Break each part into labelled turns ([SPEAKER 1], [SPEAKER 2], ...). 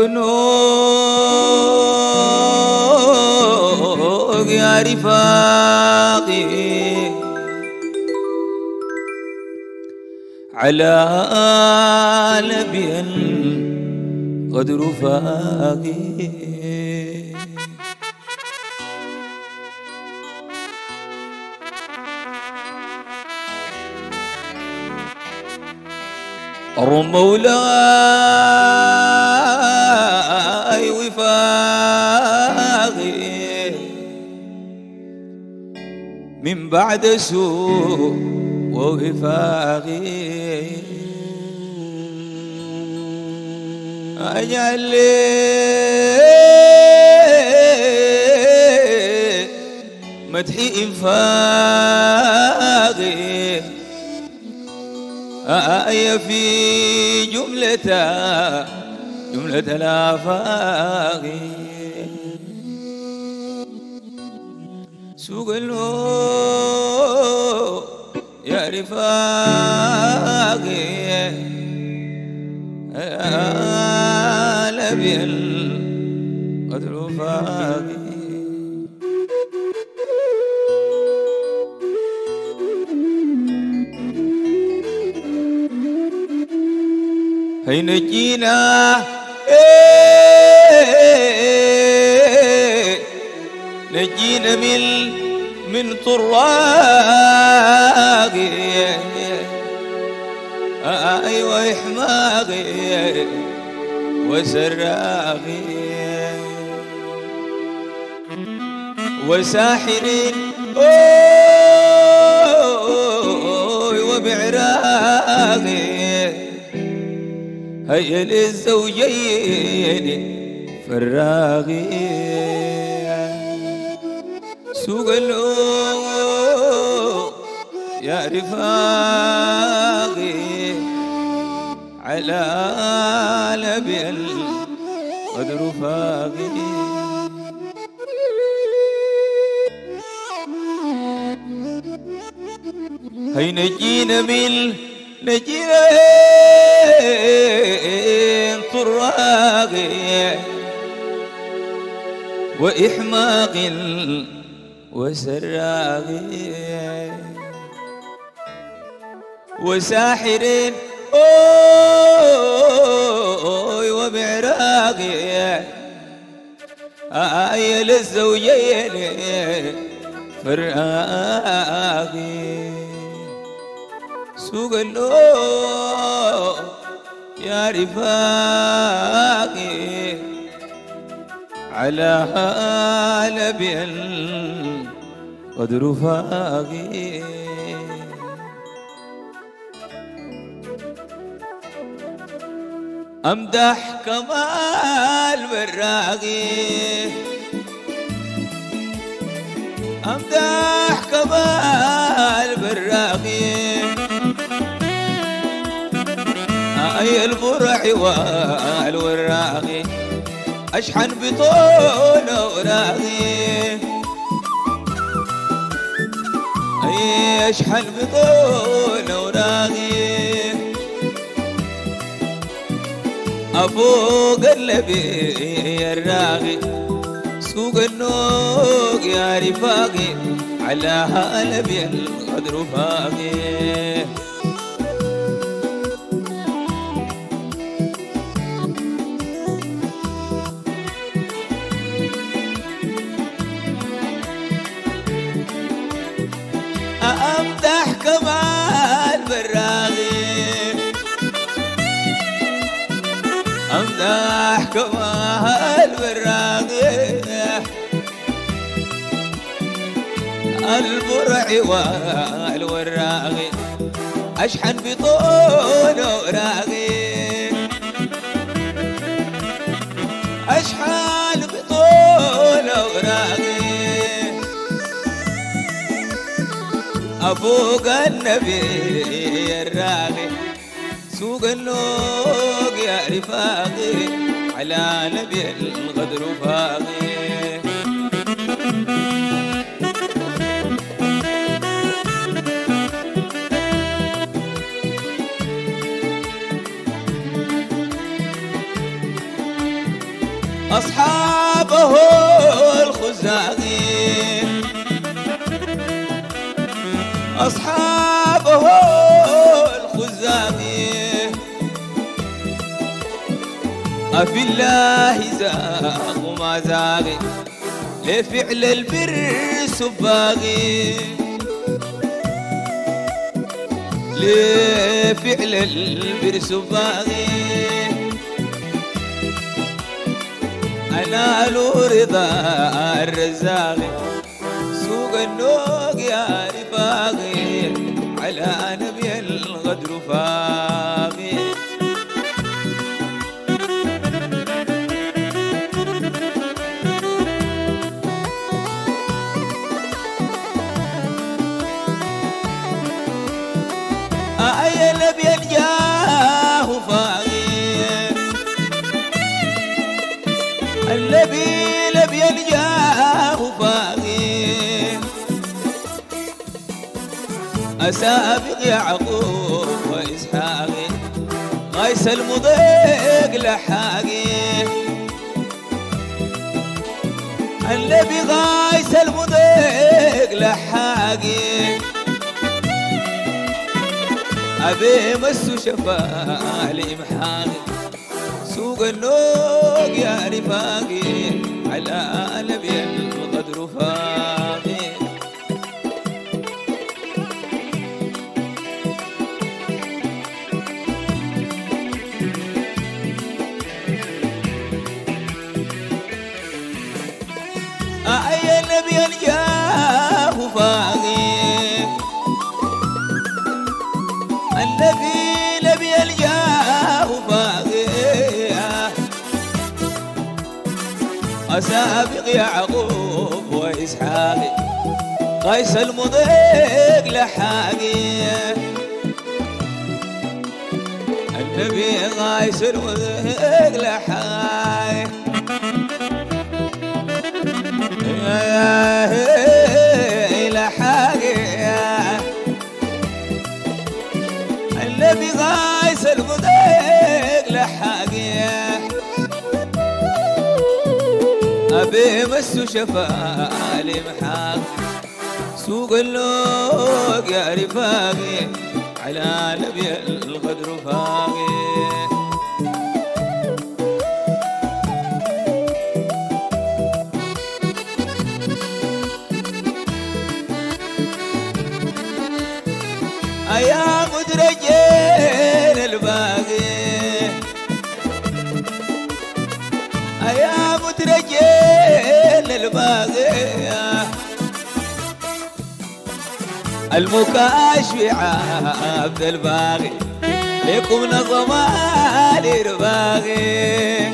[SPEAKER 1] النوق يا رفاقي على لبيا قد رفاقي أرم مولاي وفاقي. من بعد سوء ووفاقي. أجعل لي. مدحي إنفاقي. آية في جملة جملة الآفاق سوق النور يا رفاقي يا لبي القدر فاقي هينجينا إيه نجينا من من طراقي أيوه إحماقي وسراقي. وساحر أوي هيا للزوجين فراغي سوق الأوم يا رفاقي على لبي القدر فاقي هي نجينا نجينا طراقي وإحماق وسراقي وساحر أوي وبعراقي. آية للزوجين فراقي. سوق يا رفاقي على لبي قدر فاقي امدح كمال براقي امدح كمال براقي اي الفرح والوراقي أشحن بطول اوراقي أي أشحن بطول اوراقي أفوق قلبي الراغي. سوق النوق يا رفاقي. على هالبي القدر فاقي. امدح كمال براغي البرع والوراغي أشحن بطول وراغي. اشحن بطول وراغي. أفوق النبي الراغي. سوق اللوق فاضي على نبي الغدر فاضي. أصحابه الخزاعي أفي الله زاغ وما زاغي لفعل البر سباغي لفعل البر سباغي أنا له رضا الرزاق. سوق النوق يا رفاقي على نبي الغدر فاقي أسابق يعقوب وإسحاق. غيس المضيق لحاقي النبي غايس المضيق لحاقي أبي مسو شفاه لإمحاقي سوق النوق يا رفاقي على نبي القدر فاقي أسابق يعقوب وإسحاق قيس المضيق لحاقي. النبي قيس المضيق لحاقي. أبي مسو شفالي محاق سوق اللوق يا رفاقي على نبي القدر فاقي مترجل الباقي المكاشف عبد الباقي لكم نظم الرباقي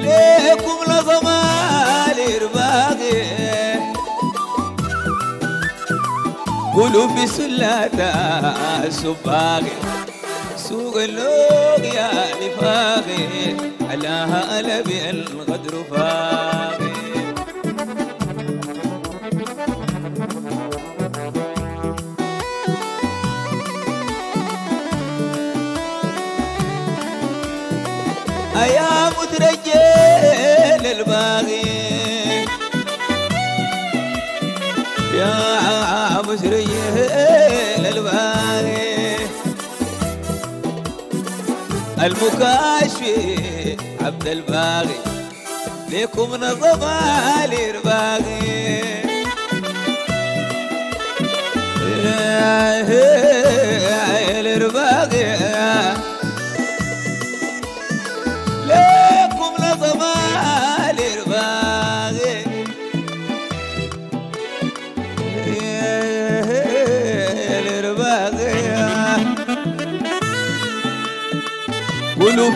[SPEAKER 1] لكم نظم الرباقي قولوا في سلة اللوق يا نفاقي على هلا بالغدر فاقي أيا مترجل الباقي يا الباقي المكاشف عبد الباقي لكم نظم الرباقي يا الرباقي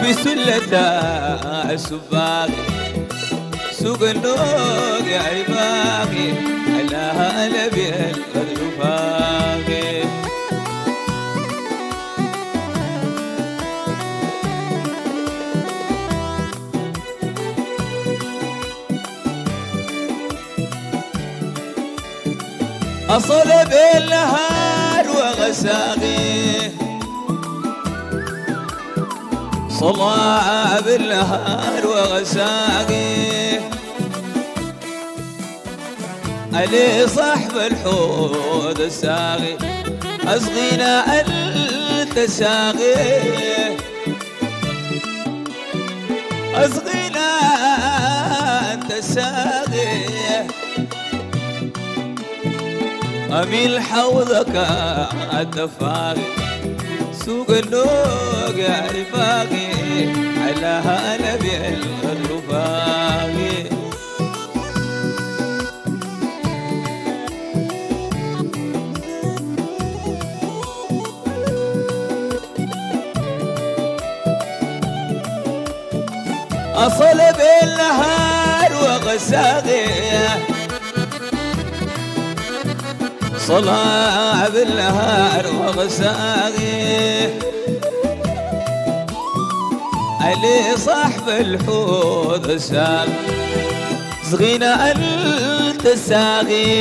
[SPEAKER 1] سلة السباق. سوق النوق يا عباقي على بالغدر فاقي أصل بالنهار وغساقي. صلاع بالنهار وغساقي. علي صاحب الحوض الساقي أصغينا التساقي. أصغينا أنت ساقي أميل حوضك الدفاقي سوق اللوق يا رفاقي على هالبي الغدر فاقي أصل بالنهار وغساقي صلاة بالنهار وغساقي. علي صاحب الحوض ساق صغينا ساقي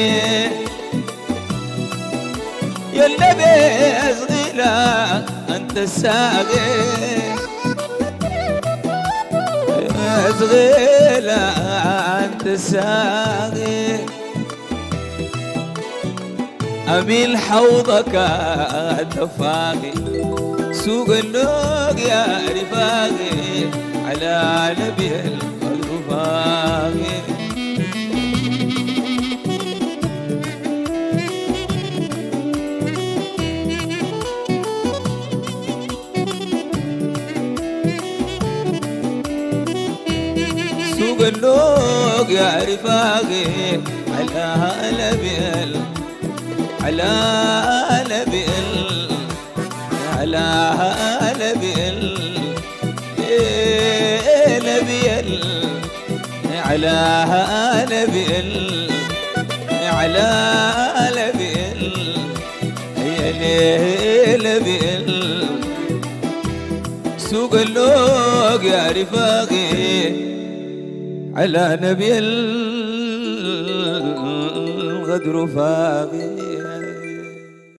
[SPEAKER 1] يا النبي صغينا أنت ساقي صغيرة أنت ساقي اميل حوضك الدفاقي سوق النوق يا رفاقي على نبي الرفاقي سوق اللوق يا رفاقي على نبي على نبي على نبي نبي على نبي على نبي يا نبي سوق اللوق يا رفاقي على نبي الغدر فاقي.